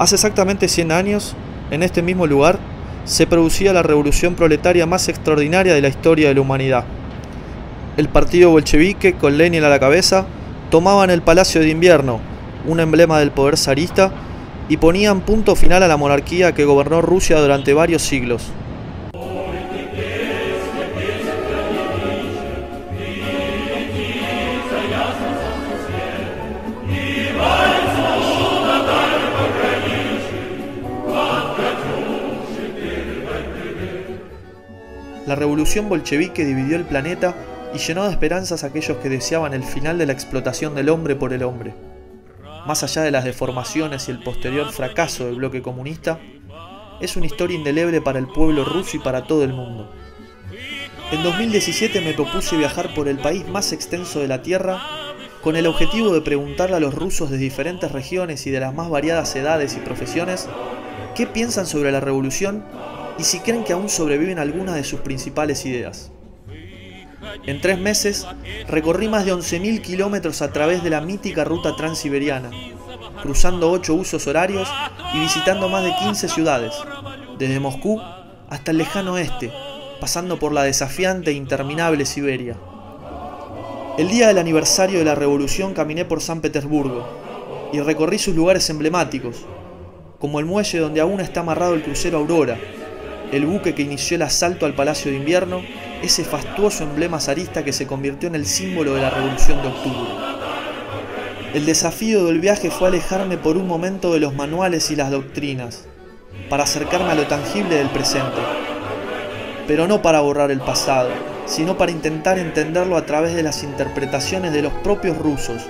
Hace exactamente 100 años, en este mismo lugar, se producía la revolución proletaria más extraordinaria de la historia de la humanidad. El partido bolchevique, con Lenin a la cabeza, tomaban el Palacio de Invierno, un emblema del poder zarista, y ponían punto final a la monarquía que gobernó Rusia durante varios siglos. La revolución bolchevique dividió el planeta y llenó de esperanzas a aquellos que deseaban el final de la explotación del hombre por el hombre. Más allá de las deformaciones y el posterior fracaso del bloque comunista, es una historia indeleble para el pueblo ruso y para todo el mundo. En 2017 me propuse viajar por el país más extenso de la Tierra con el objetivo de preguntarle a los rusos de diferentes regiones y de las más variadas edades y profesiones qué piensan sobre la revolución y si creen que aún sobreviven algunas de sus principales ideas. En tres meses recorrí más de 11.000 kilómetros a través de la mítica ruta transiberiana, cruzando ocho usos horarios y visitando más de 15 ciudades, desde Moscú hasta el lejano oeste, pasando por la desafiante e interminable Siberia. El día del aniversario de la revolución caminé por San Petersburgo y recorrí sus lugares emblemáticos, como el muelle donde aún está amarrado el crucero Aurora, el buque que inició el asalto al Palacio de Invierno, ese fastuoso emblema zarista que se convirtió en el símbolo de la Revolución de Octubre. El desafío del viaje fue alejarme por un momento de los manuales y las doctrinas, para acercarme a lo tangible del presente, pero no para borrar el pasado, sino para intentar entenderlo a través de las interpretaciones de los propios rusos,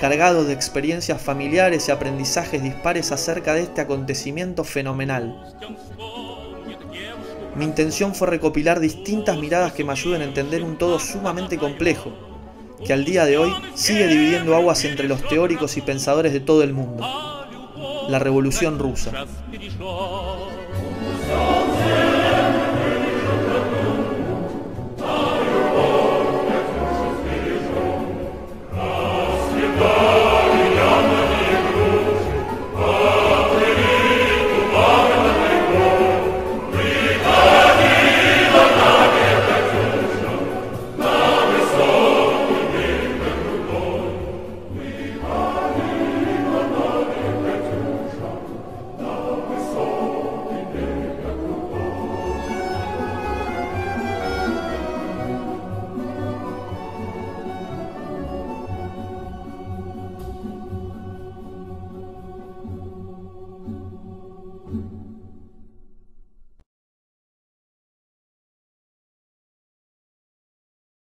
cargados de experiencias familiares y aprendizajes dispares acerca de este acontecimiento fenomenal. Mi intención fue recopilar distintas miradas que me ayuden a entender un todo sumamente complejo, que al día de hoy sigue dividiendo aguas entre los teóricos y pensadores de todo el mundo. La Revolución Rusa.